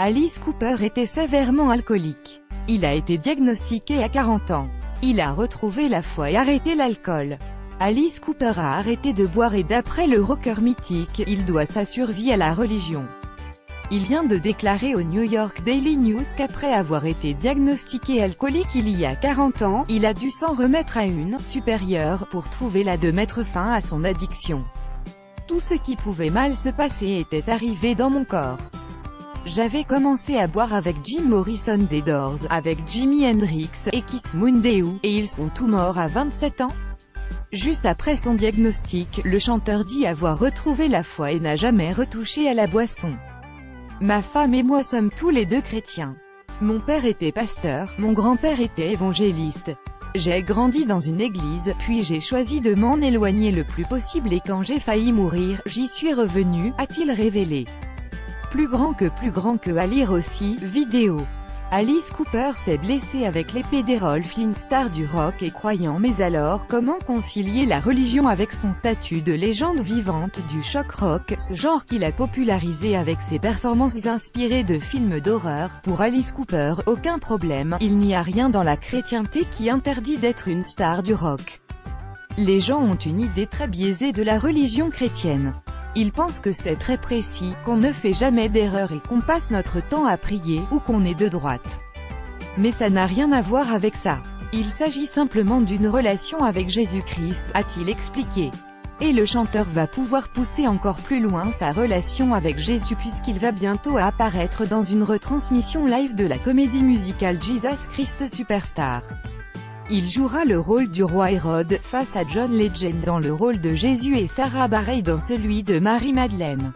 Alice Cooper était sévèrement alcoolique. Il a été diagnostiqué à 40 ans. Il a retrouvé la foi et arrêté l'alcool. Alice Cooper a arrêté de boire et d'après le rocker mythique, il doit sa survie à la religion. Il vient de déclarer au New York Daily News qu'après avoir été diagnostiqué alcoolique il y a 40 ans, il a dû s'en remettre à une supérieure pour trouver la de mettre fin à son addiction. Tout ce qui pouvait mal se passer était arrivé dans mon corps. J'avais commencé à boire avec Jim Morrison des Doors, avec Jimi Hendrix, et Kiss Moon et ils sont tous morts à 27 ans. Juste après son diagnostic, le chanteur dit avoir retrouvé la foi et n'a jamais retouché à la boisson. Ma femme et moi sommes tous les deux chrétiens. Mon père était pasteur, mon grand-père était évangéliste. J'ai grandi dans une église, puis j'ai choisi de m'en éloigner le plus possible et quand j'ai failli mourir, j'y suis revenu, a-t-il révélé. Plus grand que plus grand que à lire aussi, vidéo. Alice Cooper s'est blessée avec l'épée d'Errol Flynn star du rock et croyant mais alors comment concilier la religion avec son statut de légende vivante du choc rock, ce genre qu'il a popularisé avec ses performances inspirées de films d'horreur? Pour Alice Cooper, aucun problème, il n'y a rien dans la chrétienté qui interdit d'être une star du rock. Les gens ont une idée très biaisée de la religion chrétienne. Il pense que c'est très précis, qu'on ne fait jamais d'erreur et qu'on passe notre temps à prier, ou qu'on est de droite. Mais ça n'a rien à voir avec ça. Il s'agit simplement d'une relation avec Jésus-Christ, a-t-il expliqué. Et le chanteur va pouvoir pousser encore plus loin sa relation avec Jésus puisqu'il va bientôt apparaître dans une retransmission live de la comédie musicale Jesus Christ Superstar. Il jouera le rôle du roi Hérode, face à John Legend dans le rôle de Jésus et Sarah Bareilles dans celui de Marie-Madeleine.